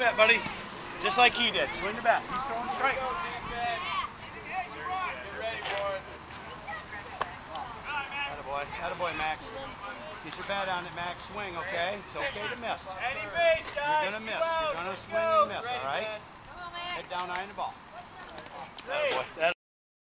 bat, buddy. Just like he did. Swing the bat. He's throwing strikes. Attaboy. Attaboy, Max. Get your bat on it, Max. Swing, okay? It's okay to miss. You're gonna miss. You're gonna swing and miss, all right? Head down, eye on the ball.